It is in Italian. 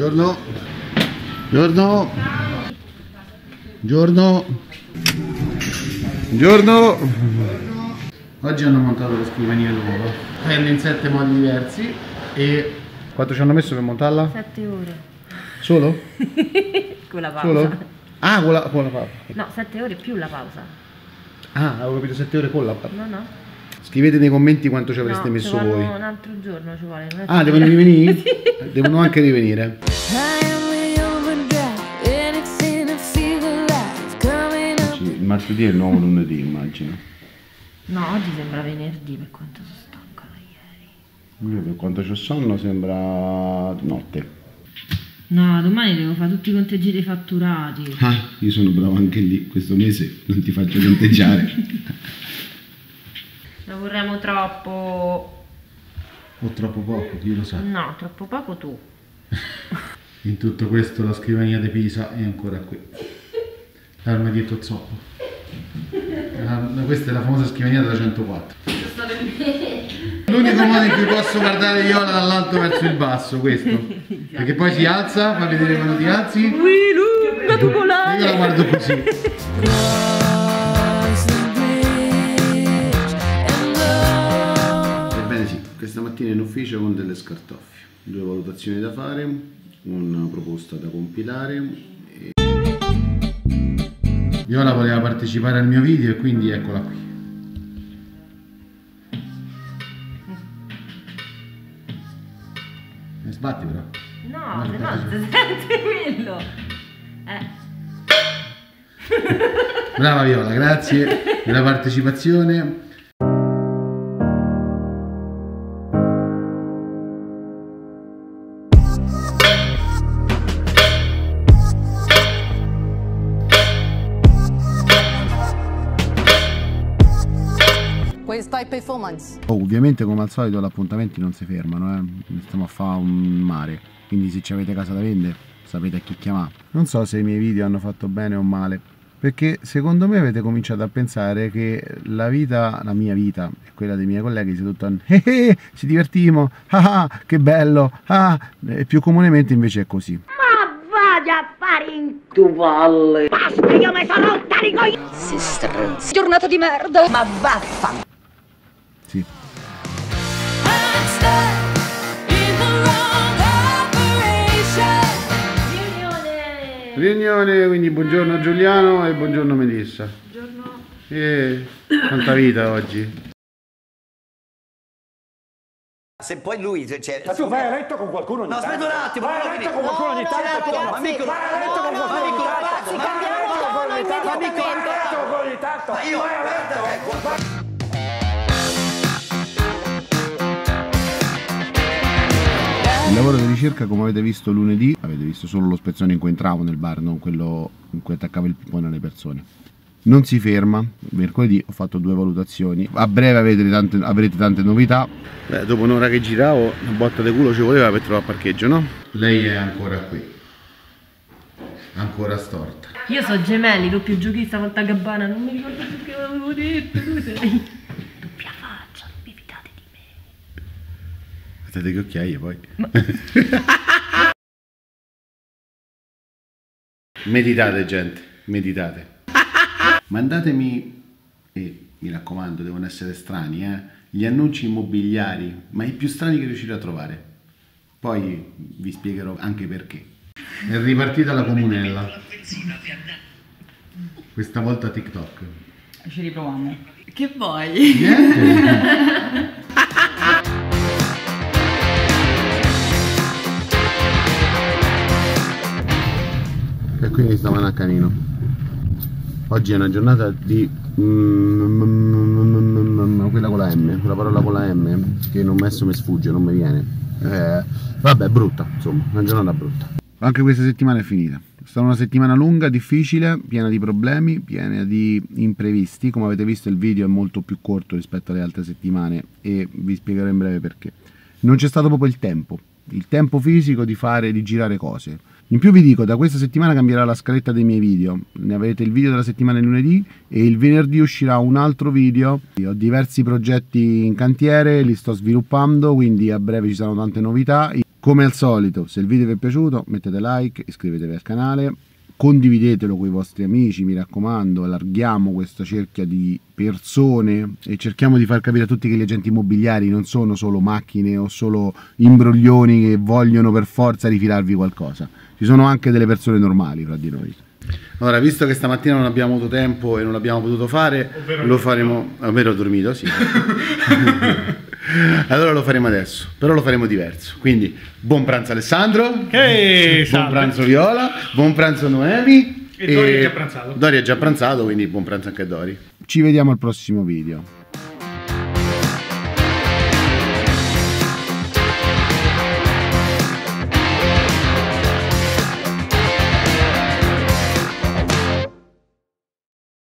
Buongiorno. Buongiorno. Buongiorno. Buongiorno. Oggi hanno montato la scrivania nuova. Prende in sette modi diversi e... Quanto ci hanno messo per montarla? 7 ore. Solo? Con la pausa. Solo? Ah, con la, con la pausa. No, 7 ore più la pausa. Ah, avevo capito 7 ore con la pausa. No, no. Scrivete nei commenti quanto ci avreste no, messo voi. un altro giorno ci vuole. Ah, devono rivenire? Devono anche rivenire. Il martedì è il nuovo lunedì, immagino. No, oggi sembra venerdì per quanto sono stanca da ieri. Io per quanto c'ho sonno sembra notte. No, domani devo fare tutti i conteggi dei fatturati. Ah, io sono bravo anche lì, questo mese non ti faccio conteggiare. Lavoriamo troppo. o troppo poco, chi lo sa. No, troppo poco tu. In tutto questo la scrivania di Pisa è ancora qui. L'armadietto zoppo. Questa è la famosa scrivania della 104. L'unico modo in cui posso guardare Viola dall'alto verso il basso, questo. Perché poi si alza, fa vedere quando ti alzi. Io la guardo così. Mattina in ufficio con delle scartoffie. Due valutazioni da fare, una proposta da compilare. E... Viola voleva partecipare al mio video e quindi eccola qui. Mi sbatti però. No, se no quello. Eh. Brava Viola, grazie della partecipazione. Questa è performance. Oh, ovviamente come al solito gli appuntamenti non si fermano, eh. stiamo a fare un mare, quindi se ci avete casa da vendere sapete a chi chiamare. Non so se i miei video hanno fatto bene o male, perché secondo me avete cominciato a pensare che la vita, la mia vita e quella dei miei colleghi sia tutta un eh, eh, ci divertimo, ah, ah, che bello, ah, e più comunemente invece è così. Ma vada a fare in tu palle! Basta, io mi sono rotta i coglioni! Giornata di merda. Ma vaffanculo. Sì. Riunione! Riunione, quindi buongiorno Giuliano e buongiorno Melissa. Buongiorno. Eh, quanta vita oggi. Se poi lui cioè, Ma tu vai a letto con qualcuno ogni No, tanto. aspetta un attimo, Vai a letto con qualcuno ogni No, tanto. no, ma mico- Vai a letto con no, qualcuno ogni tanto. Vai a letto con qualcuno ogni tanto. Vai a letto con qualcuno ogni tanto. Ma io- Vai a letto. Lavoro di ricerca, come avete visto lunedì, avete visto solo lo spezzone in cui entravo nel bar, non quello in cui attaccavo il pippone alle persone. Non si ferma, mercoledì ho fatto due valutazioni, a breve avete tante, avrete tante novità. Beh, dopo un'ora che giravo, una botta di culo ci voleva per trovare parcheggio, no? Lei è ancora qui, ancora storta. Io so gemelli, doppio giochista volta gabbana, non mi ricordo più che avevo detto. Tu sei. Doppia faccia, non vi fidate di me. Aspettate che occhiaie poi. meditate gente, meditate. Mandatemi, e mi raccomando devono essere strani, eh, gli annunci immobiliari, ma i più strani che riuscirò a trovare. Poi vi spiegherò anche perché. È ripartita la comunella. Questa volta TikTok. Ci riproviamo. Che vuoi? Niente. quindi stavano a canino. Oggi è una giornata di mm, quella con la M, quella parola con la M che non messo mi sfugge, non mi viene. Eh, vabbè, brutta, insomma, una giornata brutta. Anche questa settimana è finita. È stata una settimana lunga, difficile, piena di problemi, piena di imprevisti. Come avete visto il video è molto più corto rispetto alle altre settimane e vi spiegherò in breve perché. Non c'è stato proprio il tempo, il tempo fisico di fare, di girare cose. In più vi dico, da questa settimana cambierà la scaletta dei miei video. Ne avrete il video della settimana il lunedì e il venerdì uscirà un altro video. Io ho diversi progetti in cantiere, li sto sviluppando, quindi a breve ci saranno tante novità. Come al solito, se il video vi è piaciuto, mettete like, iscrivetevi al canale, condividetelo con i vostri amici, mi raccomando, allarghiamo questa cerchia di persone e cerchiamo di far capire a tutti che gli agenti immobiliari non sono solo macchine o solo imbroglioni che vogliono per forza rifilarvi qualcosa. Ci sono anche delle persone normali fra di noi. Allora, visto che stamattina non abbiamo avuto tempo e non abbiamo potuto fare, lo faremo. Ovvero ho dormito, sì. allora lo faremo adesso, però lo faremo diverso. Quindi, buon pranzo Alessandro. Che Buon salve. pranzo Viola, buon pranzo Noemi. E Dori è già pranzato. Dori è già pranzato, quindi buon pranzo anche a Dori. Ci vediamo al prossimo video.